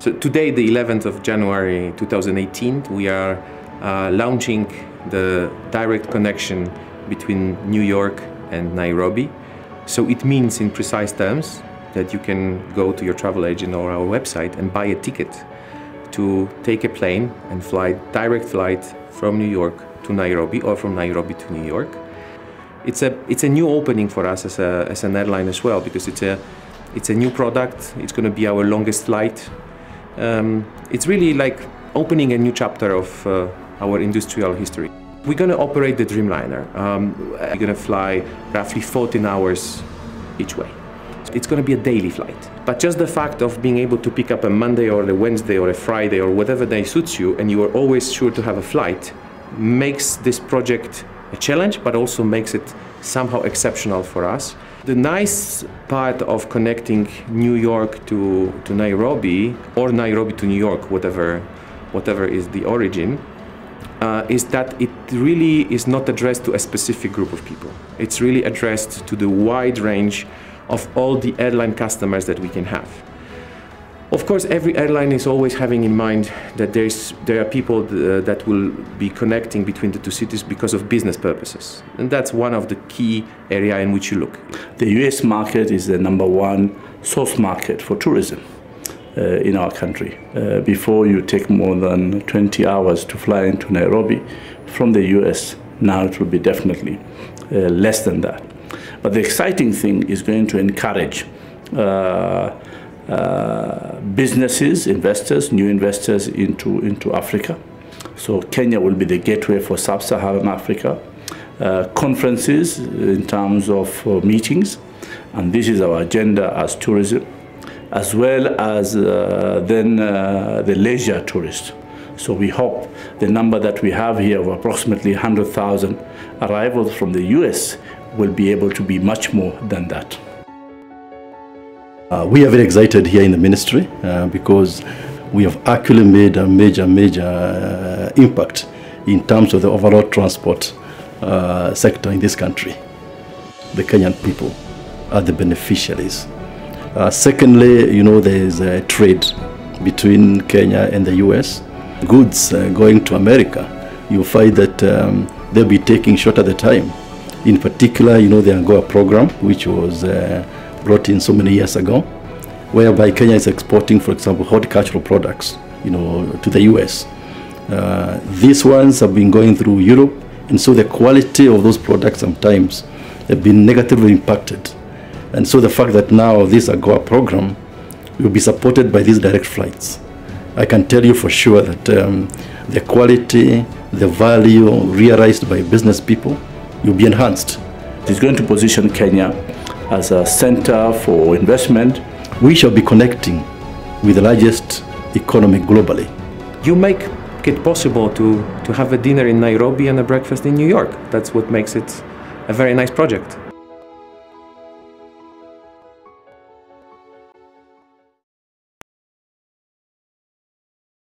So today, the 11th of January 2018, we are uh, launching the direct connection between New York and Nairobi. So it means in precise terms that you can go to your travel agent or our website and buy a ticket to take a plane and fly direct flight from New York to Nairobi or from Nairobi to New York. It's a, it's a new opening for us as, a, as an airline as well because it's a, it's a new product. It's going to be our longest flight. Um, it's really like opening a new chapter of uh, our industrial history. We're going to operate the Dreamliner. Um, we're going to fly roughly 14 hours each way. It's going to be a daily flight. But just the fact of being able to pick up a Monday or a Wednesday or a Friday or whatever day suits you and you are always sure to have a flight makes this project a challenge but also makes it somehow exceptional for us. The nice part of connecting New York to, to Nairobi or Nairobi to New York, whatever, whatever is the origin, uh, is that it really is not addressed to a specific group of people. It's really addressed to the wide range of all the airline customers that we can have. Of course, every airline is always having in mind that there's, there are people th that will be connecting between the two cities because of business purposes. And that's one of the key area in which you look. The US market is the number one source market for tourism uh, in our country. Uh, before you take more than 20 hours to fly into Nairobi from the US, now it will be definitely uh, less than that. But the exciting thing is going to encourage uh, uh, businesses, investors, new investors into, into Africa. So Kenya will be the gateway for sub-Saharan Africa. Uh, conferences in terms of uh, meetings, and this is our agenda as tourism, as well as uh, then uh, the leisure tourist. So we hope the number that we have here of approximately 100,000 arrivals from the US will be able to be much more than that. Uh, we are very excited here in the ministry uh, because we have actually made a major, major uh, impact in terms of the overall transport uh, sector in this country. The Kenyan people are the beneficiaries. Uh, secondly, you know, there is a trade between Kenya and the US. Goods uh, going to America, you find that um, they'll be taking short at the time. In particular, you know, the AGOA program, which was brought in so many years ago, whereby Kenya is exporting, for example, horticultural products, you know, to the US. Uh, these ones have been going through Europe, and so the quality of those products sometimes have been negatively impacted. And so the fact that now this AGOA program will be supported by these direct flights, I can tell you for sure that um, the quality, the value realized by business people will be enhanced. It's going to position Kenya as a center for investment. We shall be connecting with the largest economy globally. You make it possible to, to have a dinner in Nairobi and a breakfast in New York. That's what makes it a very nice project.